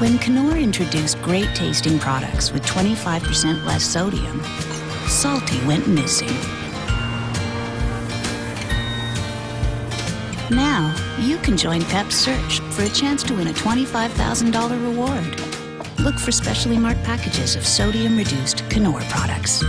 When Knorr introduced great tasting products with 25% less sodium, salty went missing. Now, you can join Pep's search for a chance to win a $25,000 reward. Look for specially marked packages of sodium reduced Knorr products.